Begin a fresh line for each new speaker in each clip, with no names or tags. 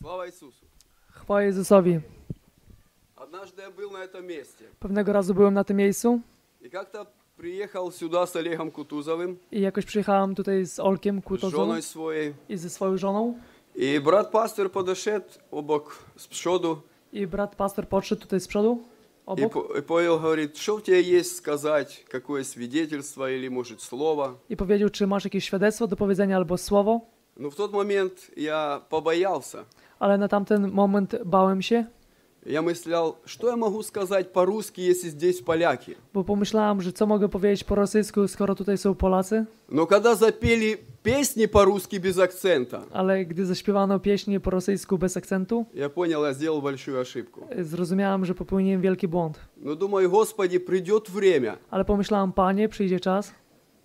Слава Иисусу!
Chwała Jezusowi.
Однажды я был на этом месте.
Pewnego razu byłem na tym miejscu
И как-то приехал сюда с Олегом Кутузовым,
i jakoś przyjechałem tutaj z Olkiem
с
Kutozą
женой своей.
i ze swoją żoną.
И брат-пастор подошел обок с przodu
I brat pastor podszedł tutaj z przodu,
и,
obok,
по- и Павел говорит, что у тебя есть сказать, какое свидетельство или, может, слово.
i powiedział, czy masz jakieś świadectwo do powiedzenia albo słowo.
Но в тот момент я побоялся.
Ale na tamten moment bałem się,
Я мыслял, что я могу сказать по-русски, если здесь поляки.
bo pomyślałem, że co mogę powiedzieć po rosyjsku, skoro tutaj są Polacy.
Но когда запели песни по-русски без акцента,
Ale gdy zaśpiewano pieśni po rosyjsku bez akcentu,
я понял, я сделал большую ошибку.
zrozumiałem, że popełniłem wielki błąd.
Но думаю, Господи, придет время,
Ale pomyślałem, Panie, przyjdzie czas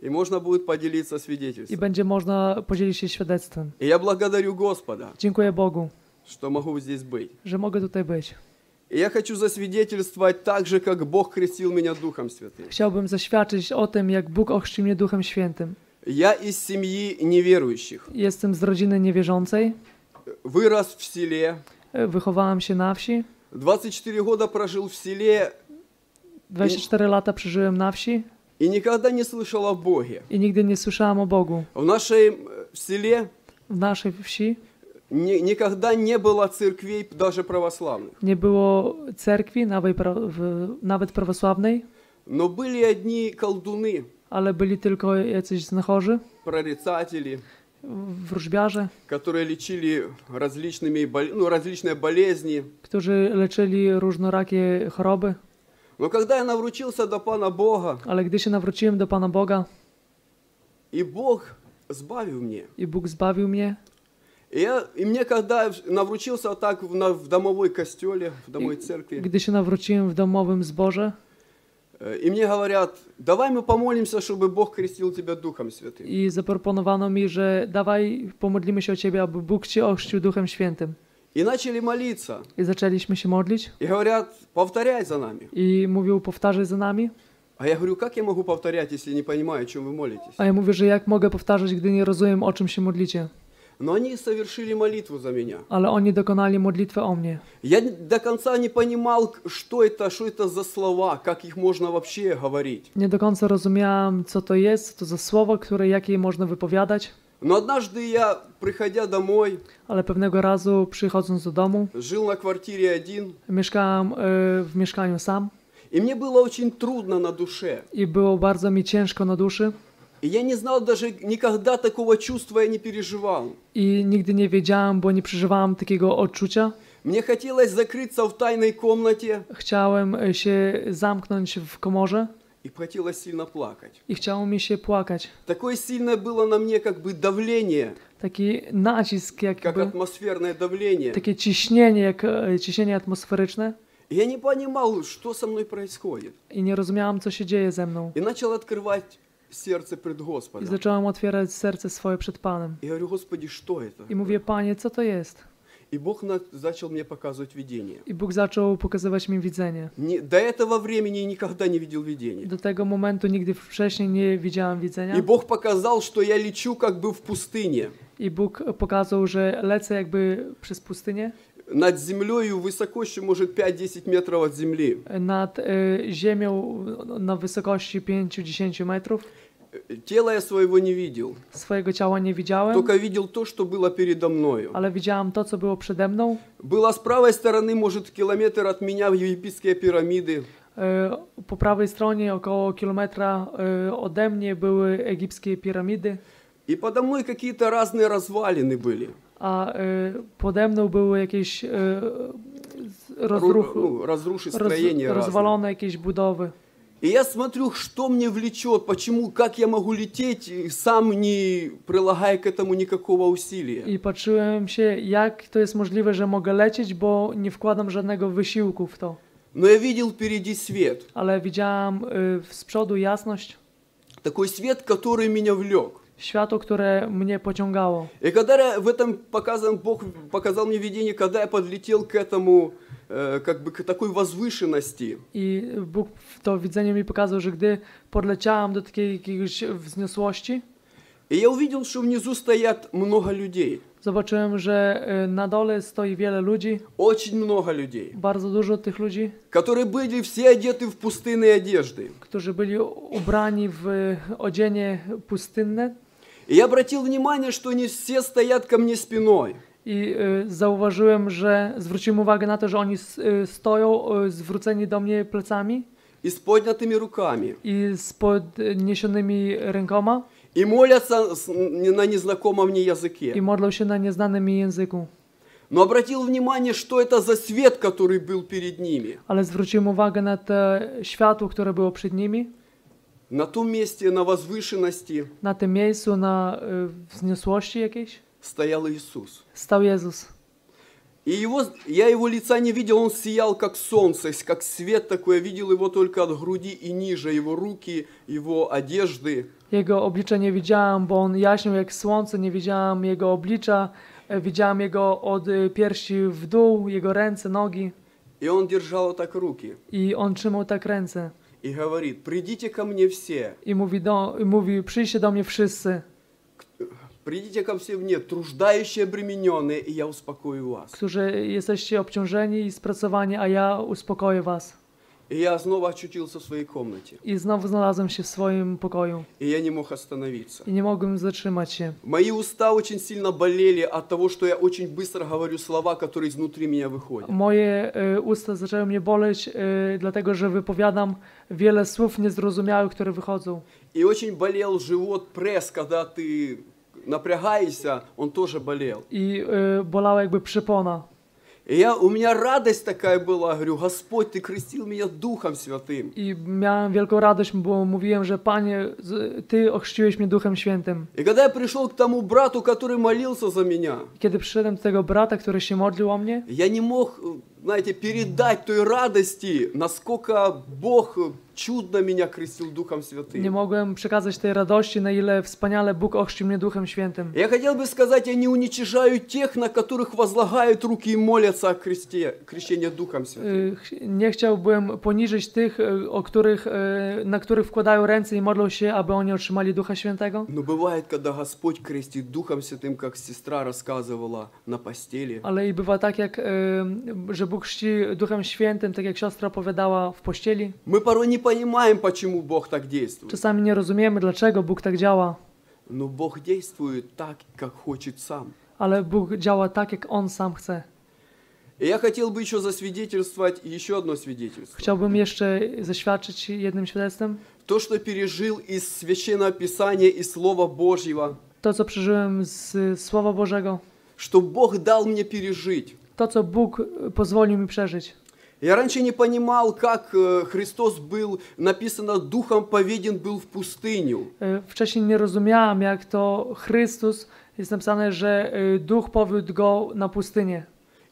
и можно будет поделиться свидетельством.
będzie można podzielić się świadectwem.
И я благодарю Господа,
Dziękuję Bogu,
что могу здесь быть.
że mogę tutaj być.
И я хочу засвидетельствовать так же, как Бог крестил меня Духом Святым.
Chciałbym zaświadczyć o tym, jak Bóg ochrzcił mnie Duchem Świętym.
Я из семьи неверующих.
Jestem z rodziny niewierzącej,
Вырос в селе.
e, wychowałem się na wsi,
24 года прожил в селе
24 lata przeżyłem na wsi
и никогда не слышал о Боге.
И нигде не слышал о Богу.
В нашей э, в селе
в нашей вши
ни, никогда не было церквей даже православных.
Не было церкви навіть, навіть православной.
Но были одни колдуны.
Але были только эти знахожи.
Прорицатели.
Вружбяже.
Которые лечили различными, ну, различные болезни.
Кто же лечили разноракие хробы.
Но когда я навручился до Пана Бога,
Ale gdy się nawróciłem do Pana Boga
и Бог сбавил мне,
i Bóg zbawił mnie,
и, я, и мне когда навручился вот так в, на- в домовой костеле, в домовой церкви,
gdy się nawróciłem w domowym zborze
э, и мне говорят, давай мы помолимся, чтобы Бог крестил тебя Духом Святым.
i zaproponowano mi, że dawaj pomodlimy się o Ciebie, aby Bóg Cię ochrzcił Duchem Świętym.
И начали молиться.
I zaczęliśmy się modlić
И говорят, повторяй за нами.
i mówił powtarzaj za nami.
А я говорю, как я могу повторять, если не понимаю, о чем вы молитесь?
A ja mówię, że jak mogę powtarzać, gdy nie rozumiem, o czym się modlicie.
Но они совершили молитву за меня.
Ale oni dokonali modlitwę o mnie.
Я до конца не понимал, что это, что это за слова, как их можно вообще говорить.
Nie do końca rozumiałam, co to jest, co to za słowo, które jakie można wypowiadać.
Но однажды я, приходя домой,
Ale pewnego razu, przychodząc do domu,
жил на квартире один,
mieszkałam y, w mieszkaniu sam
и мне было очень трудно на душе.
i było bardzo mi ciężko na duszy.
И я не знал даже, никогда такого чувства я не переживал.
I nigdy nie wiedziałam, bo nie przeżywałam takiego odczucia.
Мне хотелось закрыться в тайной комнате,
Chciałem y, się zamknąć w komorze
и хотелось сильно плакать.
i chciało mi się płakać.
Такое сильное было на мне как бы давление,
Taki nacisk,
как
jakby,
атмосферное давление.
takie ciśnienie, jak e, ciśnienie atmosferyczne.
И я не понимал, что со мной происходит.
I nie rozumiałam, co się dzieje ze mną.
И начал открывать сердце пред
I
Господом.
zacząłem otwierać serce swoje przed Panem.
И говорю, Господи, что это?
I mówię, Panie, co to jest?
И Бог начал мне показывать видение.
И Бог начал показывать мне видение.
Не... До этого времени я никогда не видел видения.
До того момента нигде вcześniej не видел видения.
И Бог показал, что я лечу как бы в пустыне.
И Бог показал, что как бы через pustynię.
Над землей высоко еще может 5-10 метров от земли.
Над э, землей на высокости 5-10 метров.
Э, Тела я своего не видел.
Swojego ciała nie widziałem,
Только видел то, что было передо мною.
ale widziałam to, co było przede mną.
Было с правой стороны, может, километр от меня египетские пирамиdy.
E, Po prawej stronie, około kilometra e, ode mnie, były egipskie piramidy,
И подо мной какие-то разные развалины были.
e, pode mną były jakieś e, z-
Ру-
rozruch,
ну, разруши строения разные.
rozwalone jakieś budowy.
И я смотрю, что мне влечет, почему, как я могу лететь, и сам не прилагая к этому никакого усилия.
I patrzyłem się, jak to jest możliwe, że mogę lecieć, bo nie wkładam żadnego wysiłku w to.
Но я видел впереди свет.
Ale widziałam y, z przodu jasność,
Такой свет, который меня влек.
Światło, które mnie pociągało.
И когда я в этом показан, Бог показал мне видение, когда я подлетел к этому, э, как бы к такой возвышенности,
I Bóg w to widzenie mi pokazał, że gdy podleciałam do takiej jakiegoś wzniosłości,
И я увидел, что внизу стоят много людей.
Zobaczyłem, że y, na dole stoi wiele ludzi,
Очень много людей.
bardzo dużo tych ludzi,
Которые были все одеты в пустынные одежды.
którzy byli ubrani w odzienie pustynne
И я обратил внимание, что они все стоят ко мне спиной.
i y, zauważyłem, że zwróciłem uwagę na to, że oni s- y, stoją y, zwróceni do mnie plecami
и с поднятыми руками.
i z podniesionymi rękoma
И молятся с- на незнакомом мне
i
языке.
modlą się na nieznanym mi języku.
Но обратил внимание, что это за свет, который был перед ними.
Ale zwróciłem uwagę na to światło, które było przed nimi,
На том месте, на возвышенности
tym miejscu, na y, wzniosłości jakiejś,
стоял Иисус.
stał Jezus.
И его, я его лица не видел, он сиял как солнце, как свет такой. Я видел его только от груди и ниже, его руки, его одежды.
Jego nie widziałam, bo on jaśniał jak słońce, nie widziałam jego oblicza, e, widziałam jego od y, piersi w dół, jego ręce, nogi
И он держал так руки
i on trzymał tak ręce
и говорит, придите ко мне все,
i mówi, do, i mówi przyjdźcie do mnie wszyscy,
придите ко все мне, труждающие, обремененные, и я успокою вас.
którzy jesteście obciążeni i spracowani, a ja uspokoję was.
И я снова очутился в своей комнате,
I znowu znalazłem się w swoim pokoju
и я не мог остановиться.
i nie mogłem zatrzymać się.
Мои уста очень сильно болели от того, что я очень быстро говорю слова, которые изнутри меня выходят.
Moje y, usta zaczęły mnie boleć, y, dlatego że wypowiadam wiele słów niezrozumiałych, które wychodzą.
И очень болел живот, пресс, когда ты напрягаешься, он тоже болел.
I y, bolała jakby przypona.
И я, у меня радость такая была, говорю, Господь, Ты крестил меня Духом Святым.
I miałem wielką radość, bo mówiłem, że Panie, z- Ty ochrzciłeś mnie Duchem Świętym.
И когда я пришел к тому брату, который молился за меня,
Kiedy przyszedłem do tego brata, który się modlił o mnie,
я не мог, э, знаете, передать той радости, насколько Бог э, чудно меня крестил Духом
nie
Святым.
mogłem przekazać tej radości, na ile wspaniale Bóg ochrzcił mnie Duchem Świętym.
Я хотел бы сказать, я не уничижаю тех, на которых возлагают руки и молятся о кресте, крещении Духом Святым.
Nie chciałbym poniżyć tych, y, o których, y, na których wkładają ręce i modlą się, aby oni otrzymali Ducha Świętego.
Но bывает, когда Господь крестит Духом Святым, как сестра рассказывала на постели.
Ale i bywa tak, jak, y, że Bóg chrzci Duchem Świętym, tak jak siostra opowiadała w pościeli.
Мы порой не понимаем, почему Бог так действует.
Czasami nie rozumiemy, dlaczego Bóg tak działa,
Но Бог действует так, как хочет сам.
ale Bóg działa tak, jak On sam chce.
И я хотел бы еще засвидетельствовать еще одно свидетельство.
Chciałbym jeszcze zaświadczyć jednym świadectwem.
То, что пережил из Священного Писания и Слова Божьего,
To, co przeżyłem z Słowa Bożego,
что Бог дал мне пережить.
to, co Bóg y, pozwolił mi przeżyć.
Я раньше не понимал, как э, Христос был, написано, духом поведен был в пустыню.
Y, Wcześniej nie rozumiałam, jak to Chrystus, jest napisane, że y, Duch powiódł go na pustynię.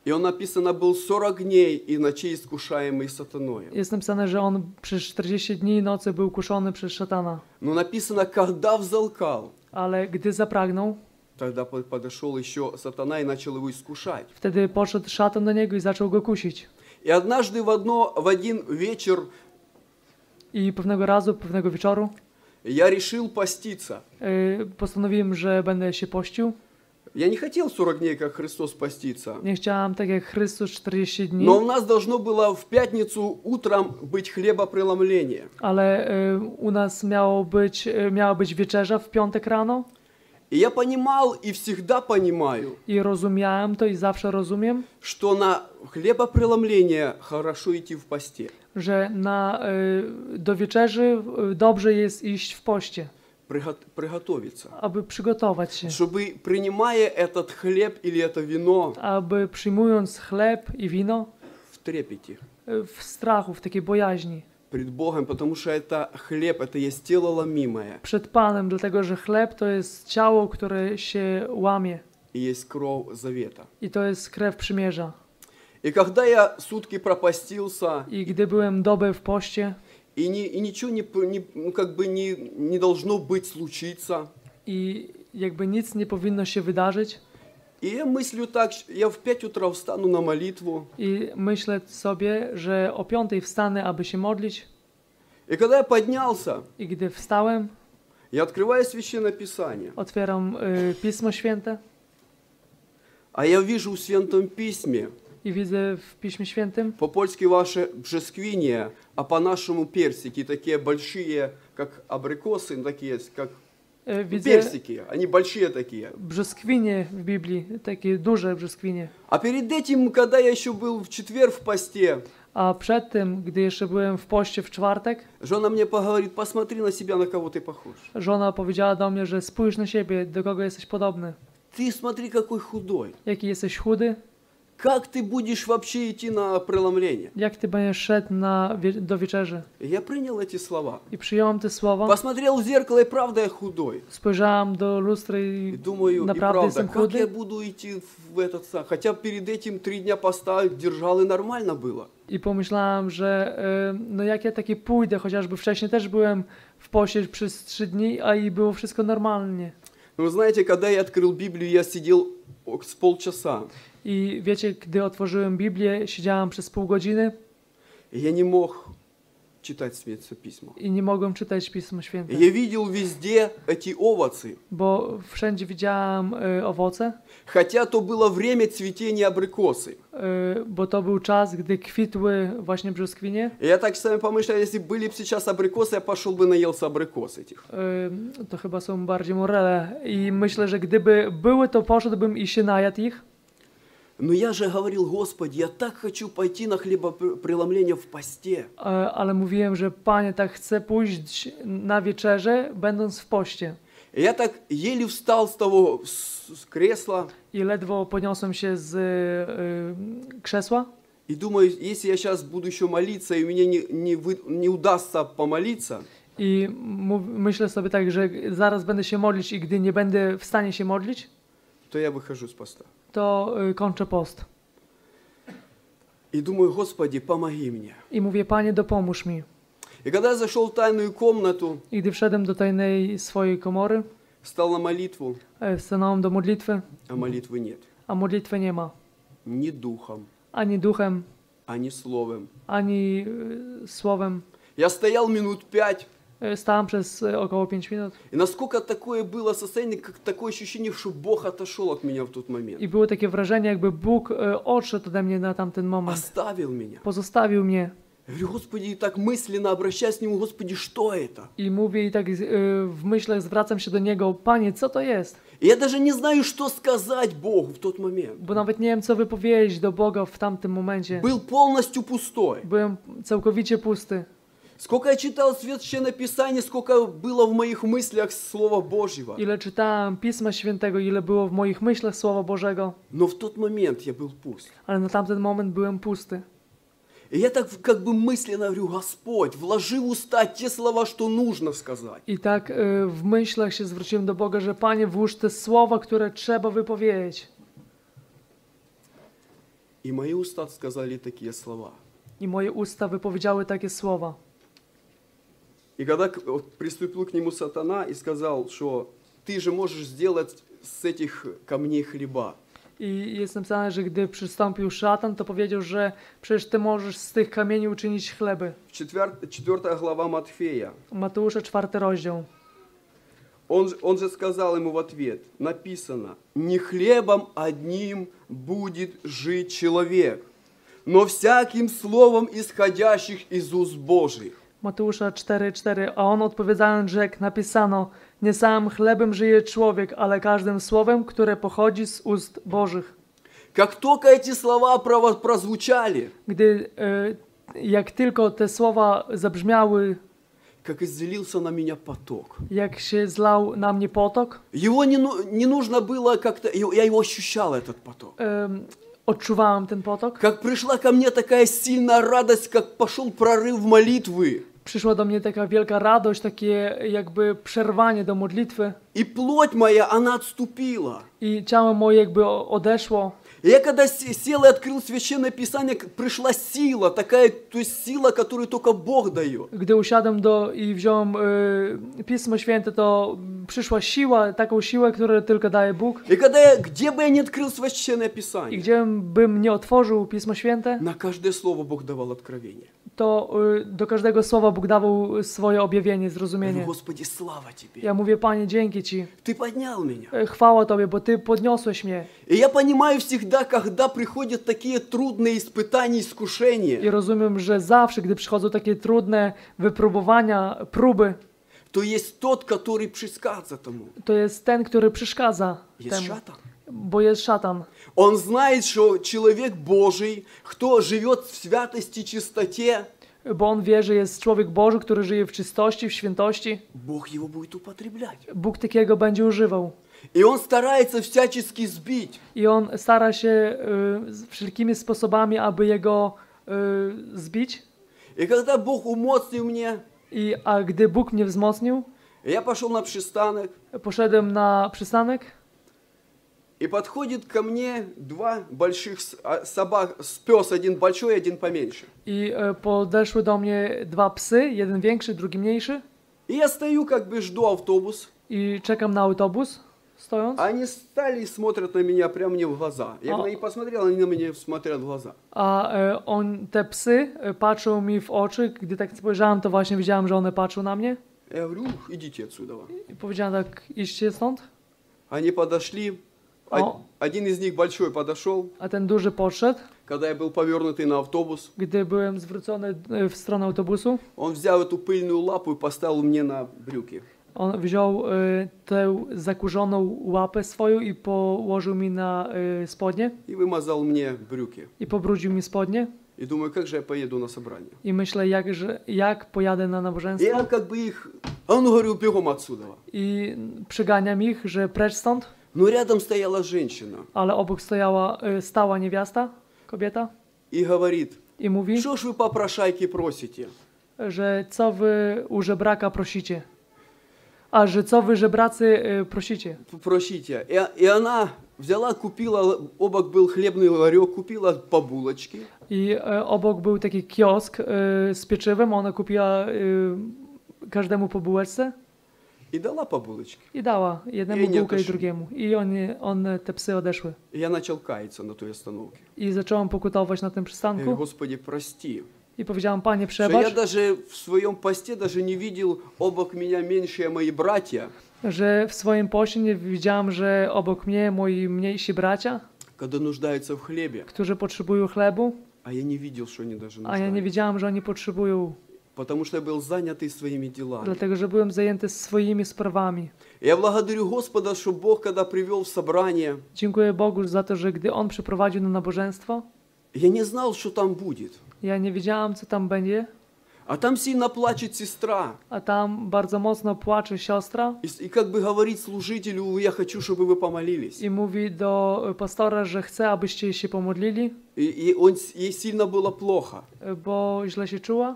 И он написано, был 40 дней и ночей искушаемый сатаной.
Jest napisane, że on przez 40 dni i nocy był kuszony przez szatana.
Но написано, когда взалкал,
Ale gdy zapragnął,
тогда по- подошел еще сатана и начал его искушать.
wtedy poszedł szatan do niego i zaczął go kusić.
И однажды в, одно, в один вечер
I pewnego razu, pewnego wieczoru
я решил поститься.
y, postanowiłem, że będę się pościł.
Я не хотел 40 дней, как Христос, поститься.
Nie chciałam tak jak Chrystus 40 dni,
Но у нас должно было в пятницу утром быть хлебопреломление.
ale y, u nas miało być, y, miała być wieczerza w piątek rano
И я понимал и всегда понимаю,
i rozumiałem to i zawsze rozumiem,
что на хлебопреломление хорошо идти в посте.
że na, y, do wieczerzy dobrze jest iść w poście,
Приго- Приготовиться.
aby przygotować się,
Чтобы, принимая этот хлеб или это вино
aby przyjmując chleb i wino
в трепете
w strachu, w takiej bojaźni
пред Богом, потому что это хлеб, это есть тело ломимое,
przed Panem, dlatego że chleb to jest ciało, które się łamie
и есть кровь завета.
i to jest krew przymierza.
И когда я сутки пропастился,
I gdy byłem dobę w poście
и, не, и ничего не, п- не- ну, как бы не, не должно быть случиться,
i jakby nic nie powinno się wydarzyć,
И я мыслю так, что я в 5 утра встану на молитву,
i myślę sobie, że o piątej wstanę, aby się modlić.
и когда я поднялся,
I gdy wstałem,
Я открываю Священное Писание,
otwieram y, Pismo Święte.
А я вижу в Святом Письме
i widzę w Piśmie Świętym.
По-польски ваше бжесквиния, а по-нашему персики, такие большие, как абрикосы, такие, как
widzę
персики, они большие такие.
brzoskwinie w Biblii, takie duże brzoskwinie.
А перед этим, когда я еще был в четверг в посте,
A przed tym, gdy jeszcze byłem w poście w czwartek,
жена мне поговорит, посмотри на себя, на кого ты похож.
żona powiedziała do mnie, że spójrz na siebie, do kogo jesteś podobny.
Ты смотри, какой худой.
Jaki jesteś chudy,
Как ты будешь вообще идти на преломление?
będziesz szedł na wie- do wieczerzy.
И Я принял эти слова.
I przyjąłem te słowa,
Посмотрел в зеркало, и правда я худой.
spojrzałam do lustra
И думаю, и
Направда,
правда,
если
как
худой?
я буду идти в этот сам? Хотя перед этим три дня поста держал и нормально было.
I pomyślałam, że no jak ja taki pójdę, chociażby wcześniej też byłem w poście przez trzy dni, a i było wszystko normalnie.
Вы знаете, когда я открыл Библию, я сидел с полчаса.
I wiecie, gdy otworzyłem Biblię, siedziałam przez pół godziny
И я не мог читать Святое Письмо.
i nie mogłem czytać Pismo Święte,
И я видел везде эти овоцы.
bo wszędzie widziałam e, owoce,
Хотя то было время цветения абрикосы.
e, bo to był czas, gdy kwitły właśnie brzoskwinie.
И я так сами помышляю, если были бы сейчас абрикосы, я пошел бы наелся абрикос этих.
E, to chyba są bardziej morele. I myślę, że gdyby były, to poszedłbym i się najadł ich.
Но я же говорил, Господи, я так хочу пойти на хлебопреломление в посте.
E, ale mówiłem, że Panie, tak chcę pójść na wieczerze, będąc w poście.
И я так еле встал с того с, с кресла
I ledwo podniosłem się z e, krzesła
и думаю, если я сейчас буду еще молиться, и мне не, не, вы- не удастся помолиться,
i mów, myślę sobie tak, że zaraz będę się modlić i gdy nie będę w stanie się modlić,
то я выхожу с поста.
To e, kończę post.
И думаю, Господи, помоги мне.
I mówię, Panie, dopomóż mi.
И когда я zашел в тайную комнату,
I gdy wszedłem do tajnej swojej komory,
встал на молитву,
e, stanąłem do modlitwy,
а молитвы нет.
modlitwy nie ma.
Ни духом,
Ani duchem,
ani словом.
ani e, słowem.
Я стоял минут пять,
E, Stałem przez e, około 5 minut
и насколько такое было состояние, как такое ощущение, что Бог отошел от меня в тот момент.
i było takie wrażenie, jakby Bóg e, odszedł ode mnie na tamten moment.
Оставил меня.
Pozostawił mnie
Я говорю, Господи, и так мысленно обращаясь к Нему, Господи, что это?
i mówię i tak e, w myślach zwracam się do Niego, Panie, co to jest?
И я даже не знаю, что сказать Богу в тот момент.
Bo nawet nie wiem, co wypowiedzieć do Boga w tamtym momencie.
Был полностью пустой.
Byłem całkowicie pusty.
Сколько я читал Священное Писание, сколько было в моих мыслях Слова Божьего.
Ile czytałem Pisma Świętego, ile było w moich myślach Słowa Bożego,
Но в тот момент я был пуст.
ale na tamten moment byłem pusty.
И я так как бы мысленно говорю, Господь, вложи в уста те слова, что нужно сказать.
I tak e, w myślach się zwróciłem do Boga, że Panie, włóż te słowa, które trzeba wypowiedzieć.
И мои уста сказали такие слова.
I moje usta wypowiedziały takie słowa.
И когда приступил к нему сатана и сказал, что ты же можешь сделать с этих камней хлеба.
I jest napisane, że gdy przystąpił szatan, to powiedział, że przecież ty możesz z tych kamieni uczynić chleby.
Четвертая глава Матфея.
Mateusza, czwarty rozdział.
Он, же- он же сказал ему в ответ, написано, не хлебом одним будет жить человек, но всяким словом, исходящих из уст Божьих.
Mateusza 4:4, a on odpowiadając rzekł, napisano: Nie samym chlebem żyje człowiek, ale każdym słowem, które pochodzi z ust Bożych.
Как только эти слова прово- прозвучали,
Gdy e, jak tylko te słowa zabrzmiały,
как изделился на меня поток.
jak się zlał na mnie potok,
Его не, ну- не нужно было как-то, его- я его ощущал, этот поток.
em, odczuwałem ten potok.
Как пришла ко мне такая сильная радость, как пошел прорыв молитвы.
Przyszła do mnie taka wielka radość, takie jakby przerwanie do modlitwy
И плоть моя, она отступила.
i ciało moje jakby o- odeszło.
И Я когда се- сел и открыл Священное Писание, пришла сила, такая, то есть сила, которую только Бог дает.
Gdy usiadłem do i wziąłem y, Pismo Święte, to przyszła siła, taką siłę, którą tylko daje Bóg.
И когда я, где бы я ни открыл Священное
I
Писание,
gdzie bym nie otworzył Pismo Święte,
на каждое слово Бог давал откровение.
to y, do każdego słowa Bóg dawał swoje objawienie,
Говорю,
zrozumienie.
Господи, слава Тебе.
Ja mówię, Panie, dzięki Ci.
Ты поднял меня.
E, Chwała Tobie, bo Ty podniosłeś mnie.
И я понимаю всегда, когда приходят такие трудные испытания,
I
искушения,
rozumiem, że zawsze, gdy przychodzą takie trudne wypróbowania, próby,
то есть тот, который предсказа тому.
to jest ten, który przeszkadza
Есть
temu,
шатан.
bo jest szatan.
Он знает, что человек Божий, кто живет в святости, чистоте,
Bo on wie, że jest człowiek Boży, który żyje w czystości, w świętości.
Бог его будет употреблять.
Bóg takiego będzie używał.
И он старается всячески сбить.
I on stara się y, z wszelkimi sposobami, aby jego y, zbić.
И когда Бог умоцнил мне,
I, a gdy Bóg mnie wzmocnił,
я пошел на przystanek,
poszedłem na przystanek
и подходит ко мне два больших с- а, собак, с пес один большой, один поменьше.
i y, podeszły do mnie dwa psy, jeden większy, drugi mniejszy.
И я стою, как бы жду автобус,
I czekam na autobus,
А они стали и смотрят на меня прямо мне в глаза. Я
А-
когда и посмотрел, они на меня смотрят в глаза.
A e, on, te psy e, patrzą mi w oczy. Gdy tak spojrzałem, to właśnie widziałem, że one patrzą na mnie.
Я говорю, ух, idите отсюда.
I powiedziałem tak, idźcie stąd.
Они подошли,
А-
Од- один из них большой подошел,
A ten duży podszedł.
когда я был повернутый на автобус.
Gdy byłem zwrócony e, w stronę autobusu,
Он взял эту пыльную лапу и поставил мне на брюки.
on wziął e, tę zakurzoną łapę swoją i położył mi na e, spodnie.
И вымазал мне брюки.
I pobrudził mi spodnie.
И думаю, как же я поеду на собрание.
I myślę, jak, że, jak pojadę na
И
nabożeństwo.
я как бы их... А ну, говорю, бегом отсюда.
I przyganiam ich, że precz stąd.
Но рядом стояла женщина
Ale obok stojała, e, stała niewiasta, kobieta.
и говорит,
I mówi...
что ж вы попрошайки просите?
że co wy u żebraka prosicie. A że co wy żebracy y, prosicie.
Просите. И, и она взяла, купила, обок был хлебный ларек, купила по булочке.
I y, obok był taki kiosk y, z pieczywem, ona kupiła y, każdemu po bułeczce
И дала по булочке.
i dała jednemu
I nie
bułkę i
odeszli.
drugiemu. I oni, one, te psy odeszły.
И я начал каяться на той остановке.
I zacząłem pokutować na tym
Я говорю,
przystanku
Господи, прости.
i powiedziałam, Panie
Что я
przebacz,
даже в своем посте даже не видел обок меня меньшие мои братья,
że w swoim poście nie widziałam, że obok mnie moi mniejsi bracia,
когда нуждаются в хлебе.
którzy potrzebują chlebu,
А я не видел, что они даже
a ja nie
нуждаются.
wiedziałam, że oni potrzebują
Потому что я был занятый своими делами.
dlatego że byłem zajęty swoimi sprawami.
Я благодарю Господа, что Бог, когда привел в собрание,
Dziękuję Bogu za to, że gdy On przyprowadził na nabożeństwo,
я не знал, что там будет.
ja nie wiedziałam, co tam będzie,
А там сильно плачет сестра.
a tam bardzo mocno płacze siostra
И, с- и как бы говорит служителю, я хочу, чтобы вы помолились.
i mówi do e, pastora, że chce, abyście się pomodlili,
И, и он, с- ей сильно было плохо.
e, bo źle się czuła.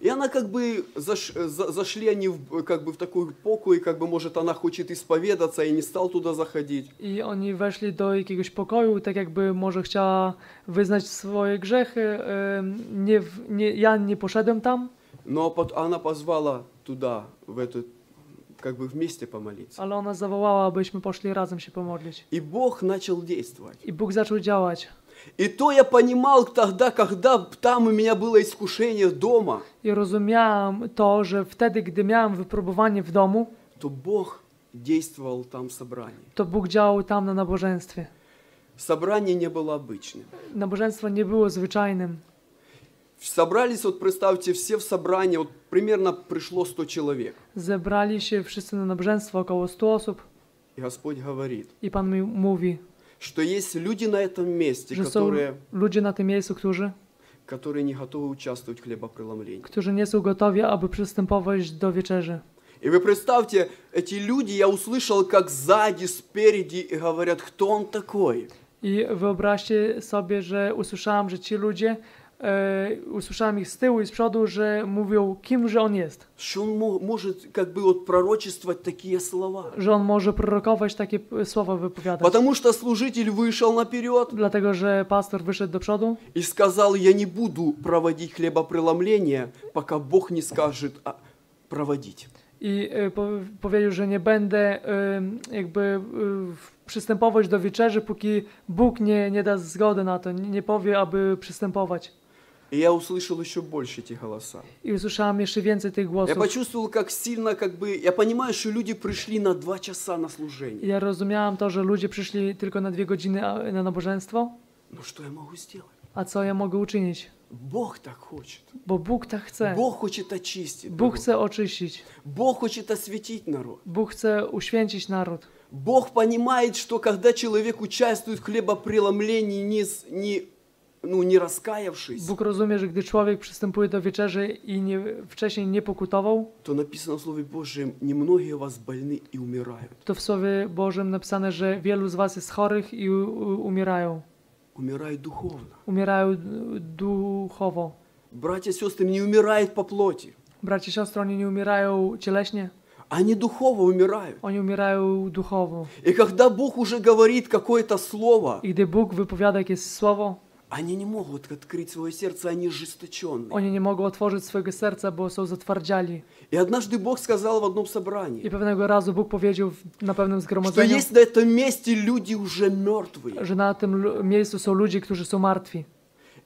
И она как бы, заш- за- зашли они в, как бы в такую покой, как бы, может, она хочет исповедаться, и не стал туда заходить.
I oni weszli do jakiegoś pokoju, tak jakby może chciała wyznać swoje grzechy. Nie, nie, ja nie poszedłem tam,
Но она позвала туда, в эту, как бы вместе помолиться.
ale ona zawołała, abyśmy poszli razem się pomodlić.
И Бог начал действовать.
I Bóg zaczął działać.
И то я понимал тогда, когда там у меня было искушение дома,
I rozumiałam to, że wtedy, gdy miałam wypróbowanie w domu,
то Бог действовал там в собрании.
to Bóg działał tam na nabożeństwie.
Собрание не было обычным.
Nabożeństwo nie było zwyczajnym.
Собрались, вот представьте, все в собрании, вот примерно пришло 100 человек.
Zebrali się wszyscy na nabożeństwo, około 100 osób.
И Господь говорит,
I Pan mi mówi,
что есть люди на этом месте,
są
которые,
ludzie na tym miejscu, którzy,
которые не готовы участвовать в хлебопреломлении.
którzy nie są gotowi, aby przystępować do wieczerzy.
И вы представьте, эти люди, я услышал, как сзади, спереди, и говорят, кто он такой?
I wyobraźcie sobie, że usłyszałam, że ci ludzie, e, usłyszałam ich z tyłu i z przodu, że mówią, kimże on jest.
Что он мо- может как бы вот пророчествовать такие слова?
Że on może prorokować takie p- słowa wypowiadać.
Потому что служитель вышел наперед
Dlatego, że pastor wyszedł do przodu
и сказал, я не буду проводить хлебопреломление, пока Бог не скажет а, проводить.
i y, po, powiedział, że nie będę y, jakby y, przystępować do wieczerzy, póki Bóg nie, nie da zgody na to, nie, nie powie, aby przystępować.
И я услышал еще больше эти голоса.
И услышал еще больше этих
голосов.
Я
почувствовал, как сильно, как бы, я понимаю, что люди пришли на два часа на служение.
Я разумею то, что люди пришли только на две годины а, э, на набоженство.
Ну что я могу сделать?
А что я могу учинить?
Бог так хочет.
Бо Бог так хочет.
Бог хочет очистить. Бог
хочет очистить.
Бог хочет осветить народ.
Бог хочет усвятить народ.
Бог понимает, что когда человек участвует в хлебопреломлении, не, не ну, не раскаявшись,
Bóg rozumie, że gdy człowiek przystępuje do wieczerzy i nie, wcześniej nie pokutował,
то написано в Слове Божьем, немногие у вас больны и умирают.
to w Słowie Bożym napisane, że wielu z was jest chorych i u, u, umierają.
Умирают духовно.
Umierają d- duchowo.
Братья и сестры не умирают по плоти.
Bracia i siostry, oni nie umierają cieleśnie,
Они духово умирают.
oni umierają duchowo.
И когда Бог уже говорит какое-то слово,
I gdy Bóg wypowiada jakieś słowo,
они не могут открыть свое сердце, они ожесточенные.
oni nie mogą otworzyć swojego serca, bo są zatwardziali.
И однажды Бог сказал в одном
I
собрании,
pewnego razu Bóg powiedział w- na pewnym
что
zgromadzeniu,
есть на этом месте люди уже mертвые.
że na tym lu- miejscu są ludzie, którzy są martwi.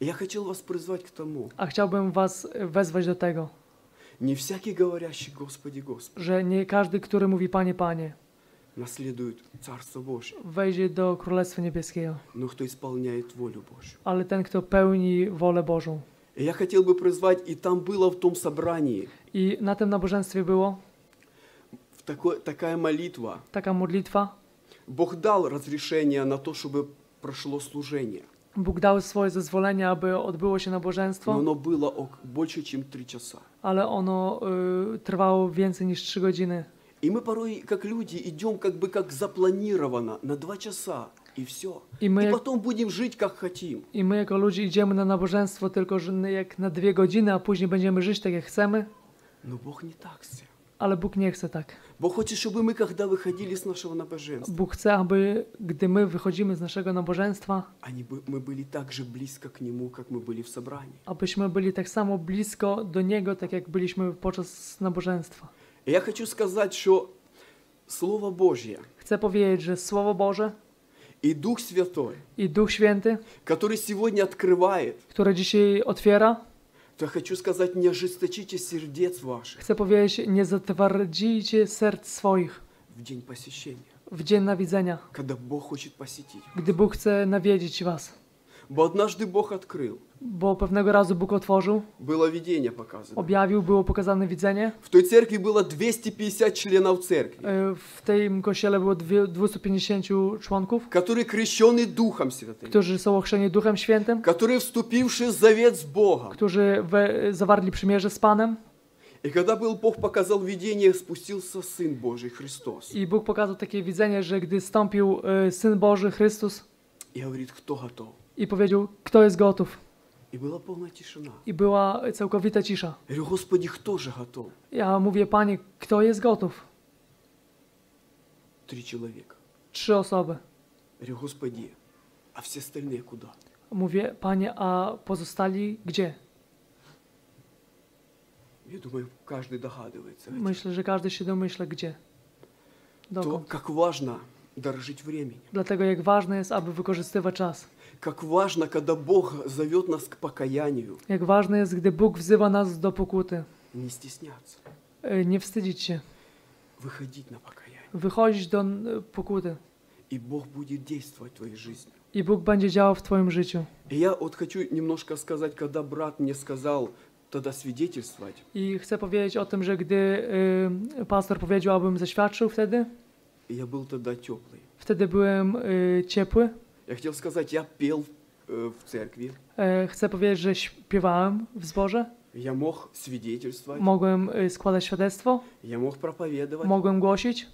И я хотел вас призвать к тому,
A chciałbym was wezwać do tego,
не всякий говорящий Господи Господи
że nie każdy, który mówi Panie, Panie,
наследует Царство Божье,
wejdzie do Królestwa Niebieskiego,
но кто исполняет волю Божью.
ale ten, kto pełni wolę Bożą.
И я хотел бы призвать, и там было в том собрании
I na tym nabożeństwie było
в такой, такая молитва.
taka modlitwa.
Бог дал разрешение на то, чтобы прошло служение.
Bóg dał swoje zezwolenie, aby odbyło się
Но
nabożeństwo,
оно было ок- больше, чем три часа.
ale ono y, trwało więcej niż 3 godziny.
И мы порой, как люди, идем как бы как запланировано на два часа, и все.
И мы-
И потом будем жить, как хотим.
I my jako ludzie idziemy na nabożeństwo tylko że jak na dwie godziny, a później będziemy żyć tak jak chcemy,
Но Бог не так все.
ale Bóg nie chce tak.
Бог хочет, чтобы мы, когда выходили с нашего набоженства,
Bóg chce, aby gdy my wychodzimy z naszego nabożeństwa,
они бы, мы были так же близко к Нему, как мы были в собрании.
abyśmy byli tak samo blisko do Niego, tak jak byliśmy podczas nabożeństwa.
И я хочу сказать, что Слово Божье
Chcę powiedzieć, że Słowo Boże
и Дух Святой,
i Duch Święty,
который сегодня открывает,
które dzisiaj otwiera,
то хочу сказать, не ожесточите сердец ваших
chcę powiedzieć, nie zatwardzicie serc swoich
в день посещения,
w dzień nawidzenia,
когда Бог хочет посетить.
gdy Bóg chce nawiedzić was.
Bo однажды Бог открыл.
Bo pewnego razu Bóg otworzył.
Było widzenie pokazane.
Objawił, było pokazane widzenie.
W tej cerkwi było 250 członków
cerkwi. W tym kościele było 250 członków.
Którzy krzyżony Duchem Świętym.
Którzy są ochrzczeni Duchem Świętym.
Którzy wstąpiwszy zawiet z Bogiem.
Którzy zawarli przymierze z Panem.
И когда был Бог показал видение, спустился Сын Божий Христос.
И Бог показал такие видения, что когда ступил э, Сын Божий Христос.
И говорит, кто готов?
i powiedział, kto jest gotów.
И была полная тишина.
I była całkowita cisza.
Я говорю, Господи, кто же готов?
Ja mówię, Panie, kto jest gotów?
Три человека.
Trzy osoby.
Я говорю, Господи, а все остальные куда?
Mówię, Panie, a pozostali gdzie?
Я думаю, каждый догадывается.
Myślę, że każdy się domyśla, gdzie.
То,
Dokąd.
как важно дорожить временем.
Dlatego jak ważne jest, aby wykorzystywać czas.
Как важно, когда Бог зовет нас к покаянию,
Jak ważne jest, gdy Bóg wzywa nas do pokuty.
не стесняться,
E, Nie wstydzić się.
выходить на покаяние.
Wychodzić do e, pokuty.
И Бог будет действовать в твоей жизни.
I Bóg będzie działał w Twoim życiu.
И я вот хочу немножко сказать, когда брат мне сказал тогда свидетельствовать,
I chcę powiedzieć o tym, że gdy y, pastor powiedział, abym zaświadczył wtedy,
и я был тогда теплый.
wtedy byłem y, ciepły.
Я хотел сказать, я пел э, в церкви,
E, chcę powiedzieć, że śpiewałem w zborze,
я мог свидетельствовать,
mogłem y, składać świadectwo,
я мог проповедовать,
mogłem głosić,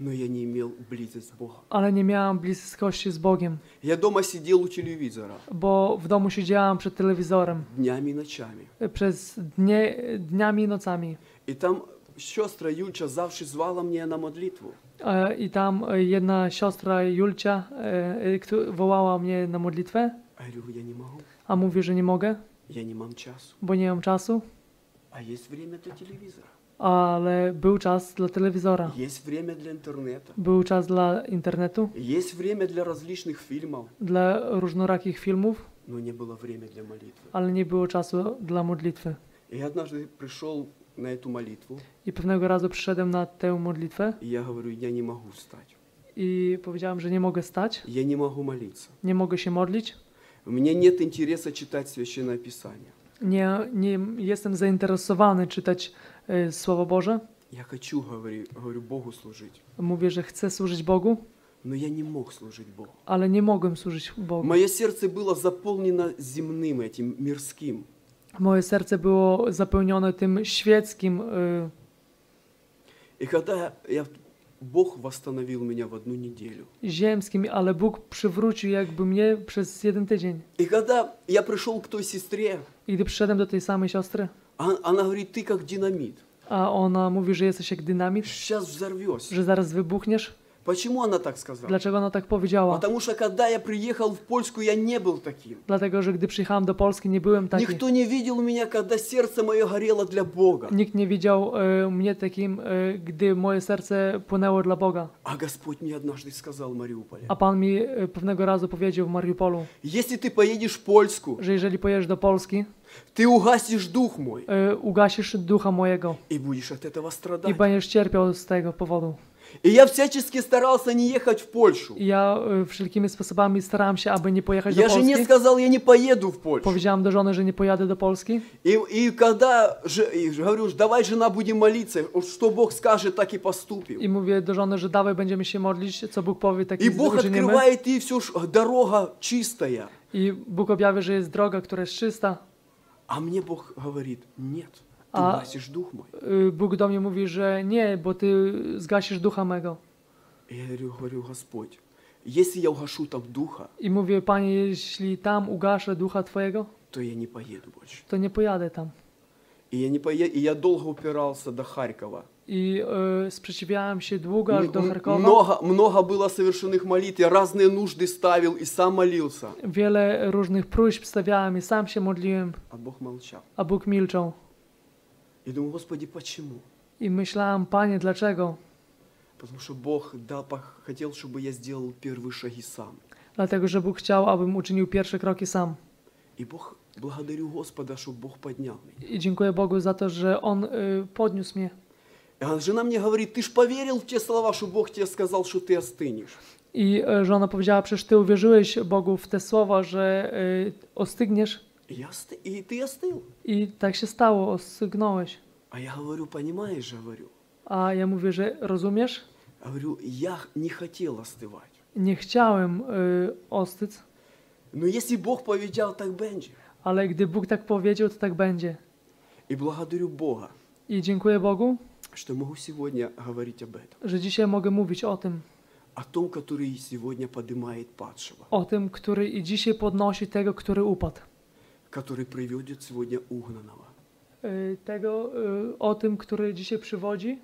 но я не имел близость с Богом.
ale nie miałem bliskości z Bogiem,
Я дома сидел у телевизора
bo w domu siedziałem przed telewizorem
днями и ночами.
y, przez dnie, dniami i nocami.
И там сестра Юльча завжди звала меня на молитву.
E, I tam e, jedna siostra Julcia e, e, któ- wołała mnie na modlitwę,
А я говорю, я не могу,
a mówię, że nie mogę,
я не mam часу.
bo nie mam czasu,
А есть время для телевизора,
ale był czas dla telewizora.
есть время для интернета,
Był czas dla internetu,
есть время для различных фильмов.
dla różnorakich filmów.
но не было времени для молитвы.
ale nie było czasu dla modlitwy.
И я однажды пришел на эту молитву,
I pewnego razu przyszedłem na tę modlitwę
и я говорю, я не mogу встать.
i powiedziałem, że nie mogę stać,
Я не могу молиться.
nie mogę się modlić,
У меня нет интереса читать Священное Писание.
nie, nie jestem zainteresowany czytać e, Słowo Boże.
Я хочу, говорю, говорю, Богу служить.
Mówię, że chcę służyć Bogu,
Но я не мог служить Богу.
ale nie mogłem służyć Bogu.
Мое сердце было заполнено земным этим, мирским.
Moje serce było zapełnione tym świeckim, y,
И когда я, Бог восстановил меня в одну неделю.
ziemskim, ale Bóg przywrócił jakby mnie przez jeden tydzień.
И когда я пришел к той сестре,
I gdy przyszedłem do tej samej siostry,
а- она говорит, ты как динамит.
a ona mówi, że jesteś jak dynamit,
Сейчас взорвешься.
że zaraz wybuchniesz.
Почему она так сказала?
Dlaczego ona tak powiedziała?
Потому что когда я приехал в Польску, я не был таким.
Dlatego, że gdy przyjechałem do Polski, nie byłem taki.
Никто не видел меня, когда сердце мое горело для Бога.
Nikt nie widział e, mnie takim, e, gdy moje serce płynęło dla Boga.
А Господь мне однажды сказал в Мариуполе,
A Pan mi e, pewnego razu powiedział w Mariupolu,
если ты поедешь в Польску,
że jeżeli pojedziesz do Polski,
ты угасишь дух мой
e, ugasisz ducha mojego
и будешь от этого
i
страдать.
będziesz cierpiał z tego powodu.
И я всячески старался не ехать в Польшу.
I ja e, wszelkimi sposobami starałem się, aby nie pojechać do
Я жене сказал, я не поеду в Польшу.
Powiedziałam do żony, że nie pojadę do Polski.
И, и когда же, и говорю, давай, жена, будем молиться, что Бог скажет, так и поступим.
I mówię do żony, że dawaj będziemy się modlić, co Bóg powie, tak
И
i
Бог
uczynimy.
открывает, и все, дорога чистая.
Bóg objawia, że jest droga, która jest czysta.
А мне Бог говорит, нет, ты
А-
гасишь дух мой.
Y, Bóg do mnie mówi, że nie, bo ty zgasisz ducha mego.
И я говорю, говорю, Господь, если я угашу там духа,
I mówię, Panie, jeśli tam ugaszę ducha Twojego,
то я не поеду больше.
to nie pojadę tam.
И я, не пое... и я долго упирался до Харькова.
I y, sprzeciwiałem się długo aż do
М-
Charkowa.
Много, много было совершенных молитв, я разные нужды ставил и сам молился.
Wiele różnych próśb stawiałem i sam się modliłem,
А Бог молчал.
a Bóg milczał.
И думаю, Господи, почему?
I myślałem, Panie, dlaczego?
Потому что Бог дал, пох- хотел, чтобы я сделал первые шаги сам.
Dlatego, że Bóg chciał, abym uczynił pierwsze kroki sam.
И Бог, благодарю Господа, что Бог поднял меня.
I dziękuję Bogu za to, że On y, podniósł mnie.
И она- жена мне говорит, ты ж поверил в те слова, что Бог тебе сказал, что ты остынешь.
I y, żona powiedziała, przecież Ty uwierzyłeś Bogu w te słowa, że y, ostygniesz.
И, я осты- и ты остыл.
I tak się stało, ostygnąłeś.
А я говорю, понимаешь, говорю.
A ja mówię, że rozumiesz?
Я говорю, я не хотел остывать.
Nie chciałem y, ostyc,
Но если Бог powiedział, так będzie.
ale gdy Bóg tak powiedział, to tak będzie.
И благодарю Бога,
I dziękuję Bogu,
что могу сегодня говорить об этом.
że dzisiaj mogę mówić o tym,
О том, который сегодня поднимает падшего.
o tym, który i dzisiaj podnosi tego, który upadł.
Который приведет сегодня угнанного.
Y, Tego, y, o tym, który dzisiaj przywodzi,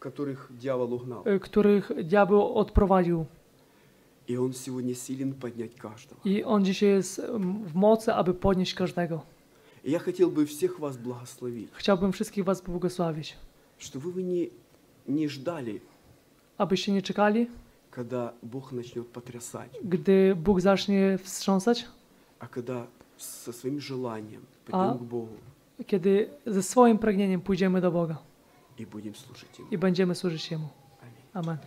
Которых дьявол угнал.
y, których diabeł odprowadził.
И он сегодня силен поднять каждого.
I on dzisiaj jest mm, w mocy, aby podnieść każdego.
И я хотел бы всех вас благословить,
Chciałbym wszystkich Was błogosławić,
чтобы вы не, не ждали,
abyście nie czekali,
когда Бог начнет потрясать,
gdy Bóg zacznie wstrząsać,
а когда со своим желанием
А-
пойдем к Богу
kiedy ze swoim pragnieniem pójdziemy do Boga
и будем служить Ему.
i będziemy służyć Jemu.
Аминь.
Amen.